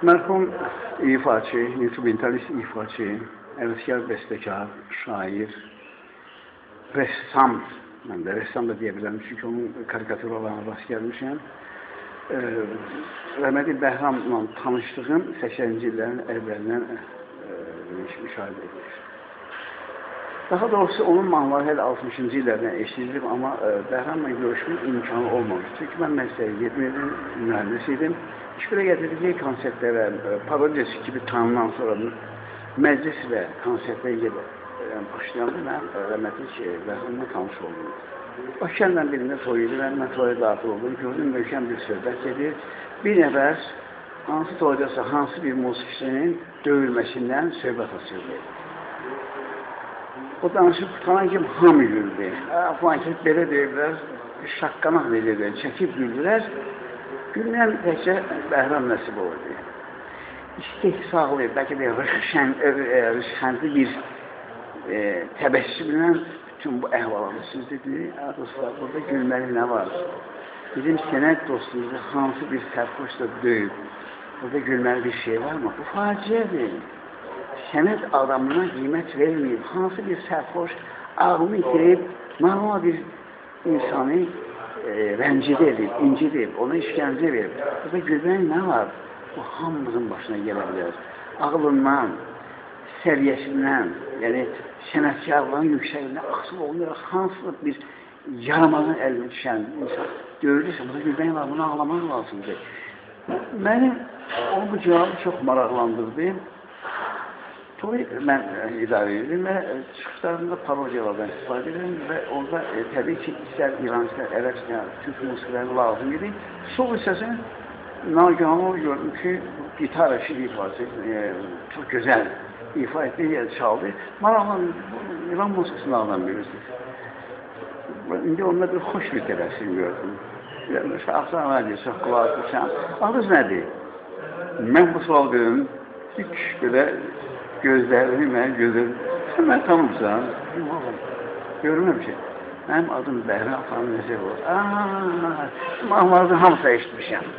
Mərhum ifaçı, instrumentalist ifaçı, əvəzkar bəstəkar, şair, rəssam, mən də rəssam da deyə bilərəm, çünki onun karikaturalarına rast gəlmişəm. E, Rəhməti Bəhramla tanışdığım 80-ci illərin əvvəlindən e, müşahidə edilir. Daha doğrusu onun mahnıları hələ 60-cı illərdən eşidilib, amma e, Bəhramla görüşmək imkanı olmamış. Çünki mən məsələyə 20 ilin mühəndis idim. İşbirə gətirdiyi konsertlərə, e, parodiyası kimi tanınan sonra məclis və konsertlərə gedib başlayanda mən rəhmətli Bəhramla tanış oldum. Bakıyanla birində toy idi, mən, mən toya daxil oldum. Gördüm, möhkəm bir söhbət gedir. Bir nəfər hansı toydasa, hansı bir musiqisinin döyülməsindən söhbət açırdı. O danışıb qutaran kimi hamı güldü. Falan ki, belə deyirlər, şaqqanaq verirlər, çəkib güldülər. Gülməyən təkcə Bəhram nəsib oldu. İstehsaqlı, bəlkə də rışən, rışəndi bir e, təbəssümlə bütün bu əhvalatı siz dedi, dostlar, burada gülməli nə var? Bizim sənət dostumuzu hansı bir sərxoşla döyüb, burada gülməli bir şey var mı? Bu faciədir. Sənət adamına qiymət verməyib, hansı bir sərxoş ağlını itirib, normal bir insanı e, rəncid edib, incid edib, ona işgəncə verib. Burada gülmək nə var? Bu hamımızın başına gələ bilər. Ağlından, səviyyəsindən, yəni sənətkarlığın yüksəkliyində asıl olmayaraq hansısa bir yaramazın əlinə düşən insan görürsə, burada gülmək var, bunu ağlamaq lazımdır. Mənim o bu cavabı çox maraqlandırdı. Toy mən idarə edirdim və çıxışlarımda parodiyalardan istifadə edirəm və orada e, təbii ki, istər İran, istər ərəb, istər türk musiqiləri lazım idi. Sol hissəsini nagihanlı gördüm ki, gitar eşi ifası e, çox gözəl ifa etdi, yer çaldı. Maraqlan, İran musiqisini ağlan bilirsiniz. İndi onda bir xoş bir tələsim gördüm. Şahsan mənə çox qulaq tutsan. Adınız nədir? Mən bu sual verim. Hiç belə gözlərini mən gözüm. Sən məni tanımırsan? Görməmişəm. Mənim adım Bəhram xanım Nəzər olur. Aaa, mahnıların hamısını eşitmişəm.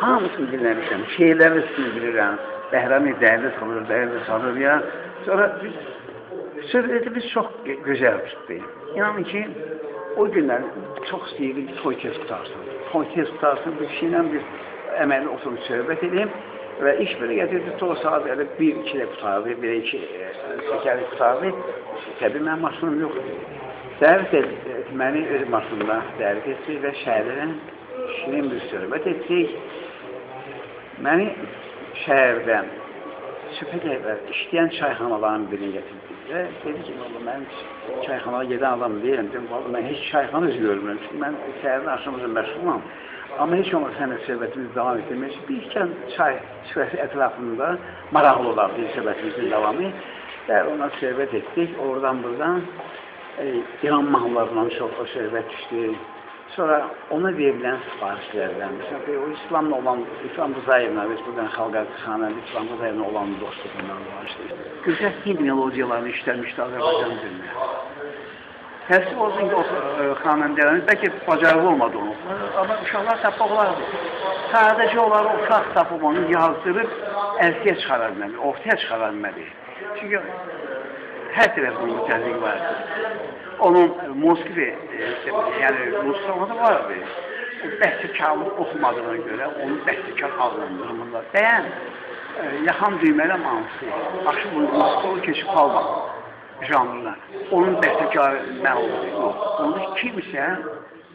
Hamısını dinləmişəm. Şeyləri siz bilirəm. Bəhrami dəyərli salır, dəyərli salır ya. Sonra biz, söhbətimiz çox gözəl tutdu. İnanın ki, o günlər çox istəyirdik toy tez qutarsın. Toy tez qutarsın, bir şeylə bir əməli oturub söhbət edeyim. Və iş belə gətirdi, toy saat elə bir, iki də qutardı, bir, iki, səkəli qutardı. Təbii mənim maşınım yoxdur. Dəvət etməni öz maşınımda dəvət etdi və şəhərdən şirin bir söhbət etdik. Məni şəhərdən sübhə qədər işləyən çayxanaların birini gətirdik və dedi ki, oğlum, mən çayxanaya gedən adam deyiləm. Dedim, vallahi mən heç çayxana özü görmürəm. Çünki mən səhərdən axşamızı məşğulam. Amma heç olmaz sənin söhbətimiz davam etdirmək bir ikən çay süfrəsi ətrafında maraqlı olardı söhbətimizin davamı və ona söhbət etdik. Oradan buradan e, İran mahnılarından çox o söhbət düşdü. Sonra ona verilən sifarişlərdən, məsələn, o İslamla olan, İslam Rızayevlə, Respublikan Xalq Xanəli İslam Rızayevlə olan dostluğundan başlayır. Gözəl Hind melodiyalarını işləmişdi Azərbaycan dilində. Təəssüf olsun ki, o e, xanəndələrin bəlkə bacarığı olmadı onu. Amma uşaqlar tapmaq olardı. Sadəcə onları uşaq tapıb onu yazdırıb əlsiyə çıxara bilməli, ortaya çıxara bilməli. Çünki hər tərəfində mütəzziq vardır. Onun musiqi, yəni musiqi da vardı. Bəstəkarlıq oxumadığına görə onu bəstəkar adlandırmırlar. Bəyən, e, yaxan düymələ mansı, başı bu musiqi keçib qalmadı janrına. Onun bəstəkarı mən olmalıyım. Yox, onu kimsə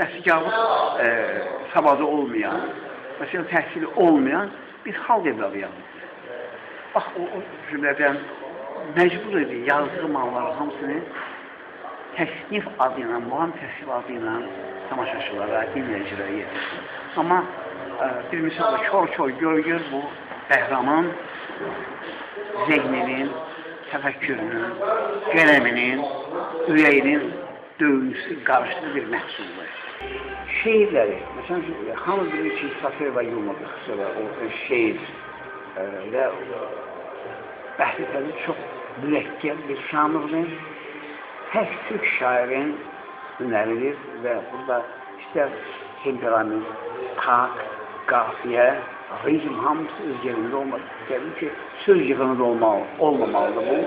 bəstəkarlıq e, savadı olmayan, məsələn, təhsili olmayan bir xalq evladıyam. Bax, o, o cümlədən məcbur idi yazdığı malların hamısını təsnif adı ilə, muğam təsnif adı ilə tamaşaçılara, dinləyicilərə yetirsin. Amma e, bir misal kör-kör gör-gör bu Bəhramın zehninin, təfəkkürünün, qələminin, ürəyinin döyüntüsü qarışdığı bir məhsuldur. Şeirləri, məsələn, hamı bilir ki, Safir və Yumur o şeir e, və bəhs etəli çox mürəkkəb bir şanırdır. Tək Türk şairin hünəridir və burada istər temperament, tak, qafiyə, ritm hamısı öz yerində olmalı. Təbii ki, söz yığını olmalı, olmamalıdır bu.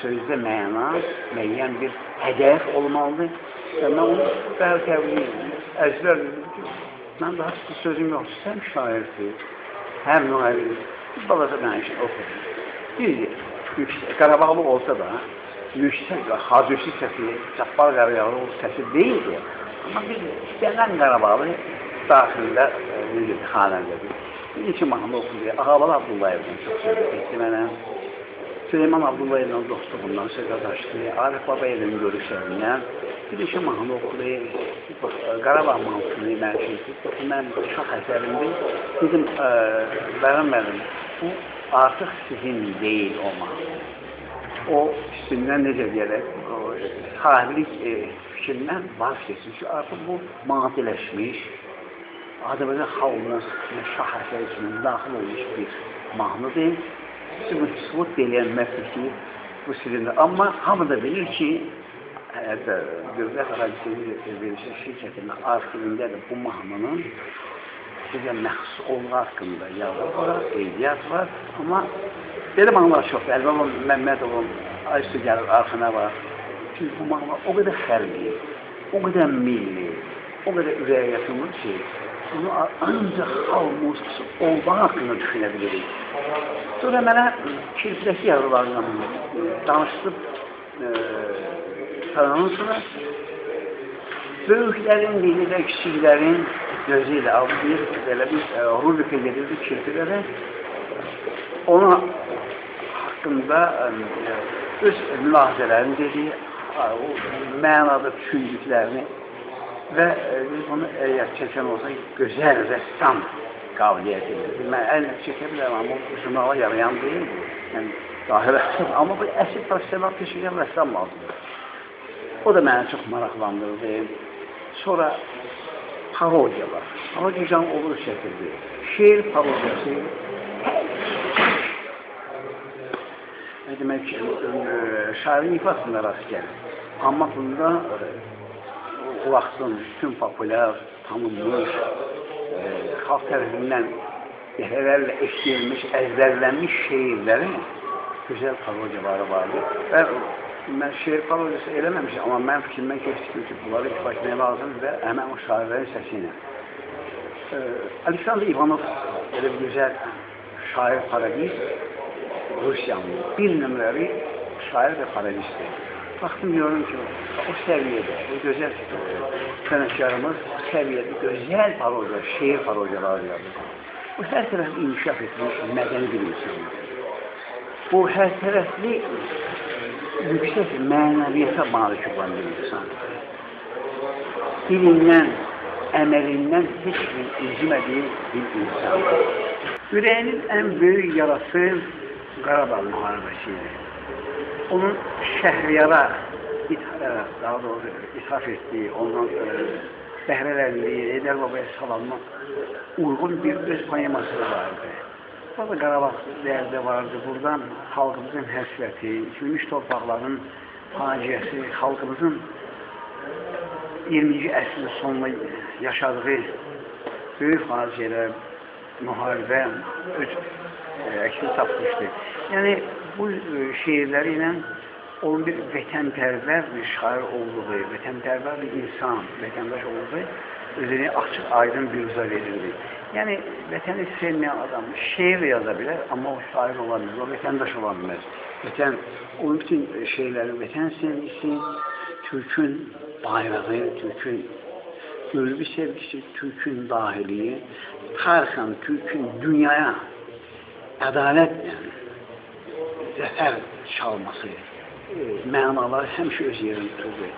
Sözdə məna, müəyyən bir hədəf olmalıdır. Və mən onu bəlkə əzbər mən daha sözüm yoxdur. Sən şairdir, həm müəllim, balaca mən işin oxudur. Bir yüksək, Qarabağlı olsa da, yüksək, Hacısi səsi, Cabbar Qarayağlı səsi deyildi. Amma bir istənilən Qarabağlı daxilində e, xanəndədir. Bir iki mahnı oxudu. Ağabal Abdullayevdən çox söhbət etdi mənə. Süleyman Abdullayevlə dostluğundan söhbət açdı. Arif Babayevin görüşlərindən bir iki mahnı oxudu. Qarabağ mahnısını mən şey mən uşaq əsərimdir. Dedim, bərəmədim. Bu artıq sizin deyil o mahnı. O üstündən necə deyərək, sahibilik e, fikrindən vaz keçmiş. Artıq bu madiləşmiş, Azərbaycan xalq musiqisinin şah əsəri üçün daxil olmuş bir mahnıdır. Sübut deyilən məfriki bu silində. Amma hamı da bilir ki, hətta Dövlət Ərazisi Verilişi şirkətinin arxivində də bu mahnının bizə məxsus olma haqqında yazılır var, qeydiyyat var. Amma belə mahnılar çoxdur. Əlbəttə Məmmədovun Aysu gəlir arxına var. Çünki bu mahnı o qədər fərqli, o qədər milli, o qədər ürəyə yatılır ki, bunu ancaq xalq musiqisi olma haqqında düşünə bilirik. Sonra mənə kilsədəki yavrularla danışdıb e, sonra böyüklərin dili və kiçiklərin gözü ilə bir, belə bir e, rubika gedirdi kilsələrə. Ona haqqında e, öz mülahizələrini dedi, o mənada düşündüklərini və e, biz bunu əgər çəkən olsa gözəl rəssam qabiliyyətidir. Mən əllə çəkə bilərəm, amma bu jurnala yarayan deyil bu. Yəni, dahi rəssam. Amma bu əsl profesional peşəkar rəssam lazımdır. O da məni çox maraqlandırdı. Sonra parodiyalar. Parodiyacan olur şəkildə. Şeir parodiyası nə demək ki, şairin ifasında rast gəlir. Amma bunda o vaxtın bütün populyar, tanınmış, e, xalq tərəfindən dəfələrlə eşidilmiş, əzbərlənmiş şeirlərin gözəl parodiyaları vardı. Və mən şeir parodiyası eləməmişim, amma mən fikrimdən keçdim ki, bunları ifa etmək lazımdır və həmən o şairlərin səsi ilə. E, Aleksandr İvanov elə bir gözəl şair parodist, Rusiyanın bir nömrəli şair və parodistdir. Baxdım görürüm ki, o səviyyədə, o gözəl sənətkarımız o səviyyədə gözəl parodiya, şeir parodiyaları yazır. Bu hər tərəfli inkişaf etmiş mədəni bir insandır. Bu hər tərəfli yüksək mənəviyyata malik olan bir insan. Dilindən, əməlindən heç bir incmədiyi bir insan. Ürəyinin ən böyük yarası Qarabağ müharibəsidir onun Şəhriyara daha doğrusu ithaf etdiyi, ondan e, bəhrələndiyi, Eydər Babaya salamına uyğun bir öz poeması vardı. Burada Qarabağ dəyərdə vardı. Buradan xalqımızın həsrəti, itilmiş torpaqların faciəsi, xalqımızın 20-ci əsrin sonuna yaşadığı böyük faciələr, müharibə öz e, əksini tapmışdı. Yəni bu e, şeirləri ilə onun bir vətənpərvər bir şair olduğu, vətənpərvər bir insan, vətəndaş olduğu özeni açık aydın bir uza verildi. Yani vateni sevmeyen adam şiir yazabilir ama o şair olamaz, o vatandaş olamaz. Vatan, onun bütün şeyleri, vatan sevgisi, Türk'ün bayrağı, Türk'ün gönüllü sevgisi, Türk'ün dahiliği, Tarkan, Türk'ün dünyaya adalet yani, zafer çalması e, mənalar həmişə öz yerini tutur.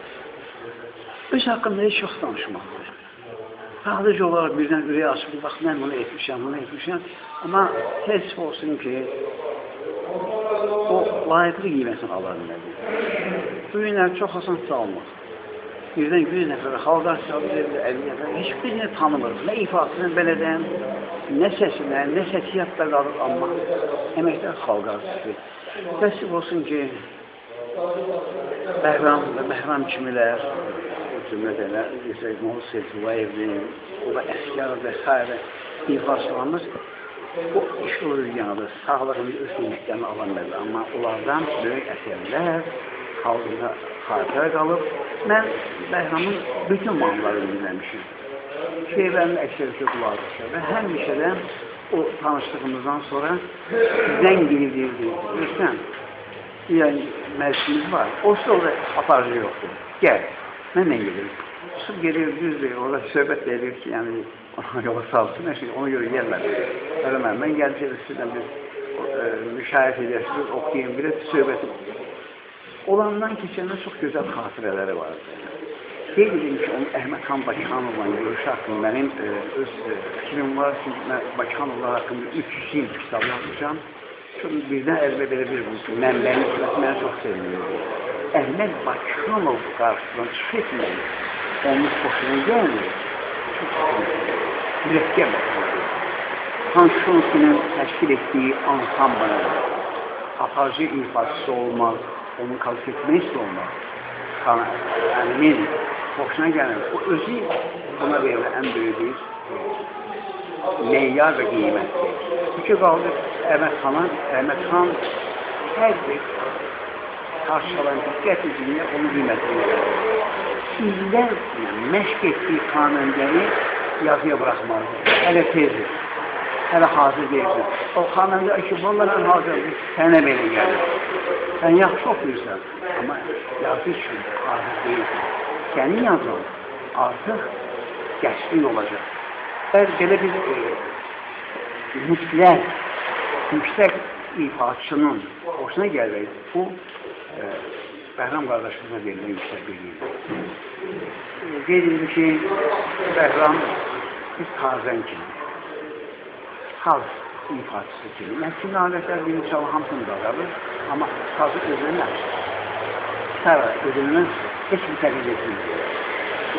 Öz haqqında heç çox danışmaq Sadəcə olaraq birdən ürək açıb, bax, mən bunu etmişəm, bunu etmişəm. Amma heç olsun ki, o layiqli qiymətini ala bilməli. Bu günlər çox asan çalmır. Birdən 100 nəfərə xalqar çalır, 50 nəfər, heç birini tanımır. Nə ifasını belədən, nə səsinə, nə sətiyyatda qalır, amma əməkdar xalqar çıxır. Təəssüf olsun ki, Bəhram və Bəhram kimilər, cümlədə Moğol Seyfullayevdir, o da əskər və s. ifaçılarımız o iş o dünyadır. Sağlığını öz nimetlerini alanlar. Amma onlardan böyük əsərlər xalqında xatirə qalıb. Mən Bəhramın bütün mahnılarını dinləmişim. Şeirlərin əksəriyyəti qulaq asır və həmişə də o tanışdığımızdan sonra zəng edirdi. Görsən, yəni məclisimiz var. O sonra aparıcı yoxdur. Gəl, mənlə gedirik. Çıxıb gedir, düzdür, orada söhbət edir ki, yəni yola salsın, her şey, ona göre gelmedi. Öyle ben geleceğim sizden bir e, müşahit edersiniz, okuyayım, bir de söhbəti. Olandan keçəndə çox gözəl xatirələri vardı. Qeyd edim ki, onun Əhməd xan Bakıxanovla görüşü haqqında mənim e, öz e, fikrim var ki, mən Bakıxanovlar haqqında 300 il kitab yazmışam. Çünki birdən əlimə belə bir mənbənin sürəti mənə çox sevinirdi. Əhməd Bakıxanov qarşısından çıxış etmək, onun xoşuna gəlmir. Çox sevinirdi. Mürəkkəb məsələdir. Konstitusiyonun təşkil etdiyi ansambl, aparıcı ifaçısı olmaq, onun kalifikasiyası olmaq, əlimin xoşuna gəlir. O özü buna verilən ən böyük bir meyyar və qiymətdir. Çünki qaldı Əhməd xana, Əhməd xan hər bir karşılanan diqqət onun qiymətini verir. İllər məşq etdiyi xanəndəni yazıya bırakmazdı. Hele tezdir. Hele hazır değilsin. O xanəndə ki, vallahi hazırdır. Sənə belə gəlir. Sən yaxşı oxuyursan, amma yazı üçün hazır değilsin. Sənin yazın artıq gəçlik olacaq. Əgər belə bir e, mütləq, yüksək ifaçının hoşuna gəlir, bu e, Bəhram qardaşımıza verilən yüksək bilgidir. Qeyd edim ki, Bəhram biz tarzən kimi, saz ifaçısı kimi, kimi alətlər bir inşallah hamısını da alır, amma sazı özünə gitar özünün heç bir təqid etmir.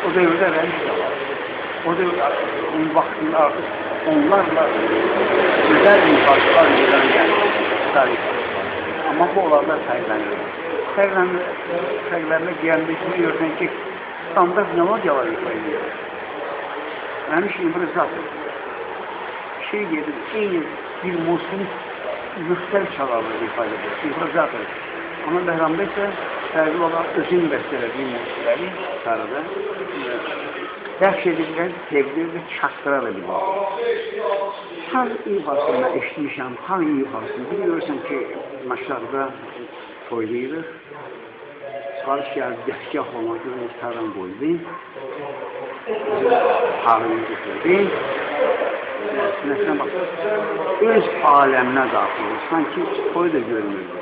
O dövrdə vermiş də var. O dövrdə onun vaxtında artıq onlarla güzel ifaçılar meydana gəlir. Amma bu sahiblenir. Sahiblenme geldiği kimi görsən ki, standart melodiyalar ifa ediyor. Mənim improvizator. Şey gedir, eyni bir musiqi müxtəlif çalarlar ifadə edir. İmprovizator. Ama Bəhramda isə sahibi olan özün bestelediği mevzuları sarıda dehşedilen tebliğ ve çaktırabilir. Her iyi basında eşmişen, her iyi basında biliyorsun ki maçlarda söylüyoruz. Karşıya dehkah olmak üzere muhtarın koydu. Harun getirdi. Nesne bak, öz alemine dahil oldu. Sanki koyu da görmüyordu.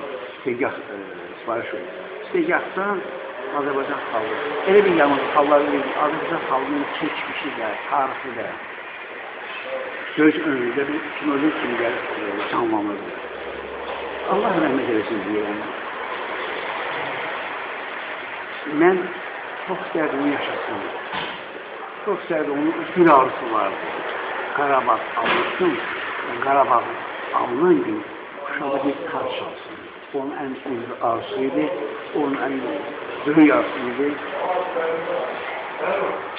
Tegah e, sipariş oldu. Segahdan Azərbaycan xalqı. Elə bir yanılıq xalqları bir Azərbaycan xalqının keçmişi də, tarihi də göz önündə bir kinocu kimi gəlib canlanırdı. Allah rəhmət eləsin deyirəm. Mən çox istərdim yaşasın. Çox istərdim onun bir arzusu vardı. Qarabağ alınsın, Qarabağ alınan gün Şuşada bir taş çalsın onun اون انسیز آسیبی اون انسیz rüyasıydı.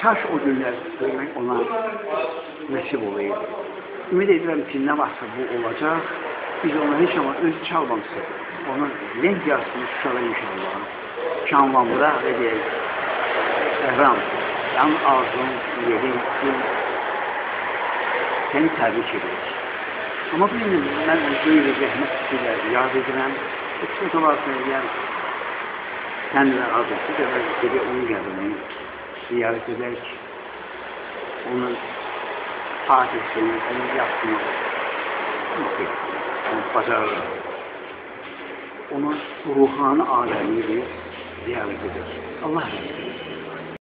Kaş o günler görmek ona nasip olaydı. Ümit edirəm ki, nə varsa bu olacaq. Biz ona heç zaman özü çalmamışıq. Onun lent yazısını Şuşada inşallah. Şanlandıra və deyək. Əhram, yan arzum, yerim, gün, səni təbrik edirik. Amma bilin, mən özü ilə rəhmət yad edirəm. Bütün dolar söyleyen kendiler adresi de ben geri onu geldim. Ziyaret ederek onun tatilsini, onun yaptığını okuyup onu başarırım. Onun ruhanı alemini bir ziyaret eder. Allah razı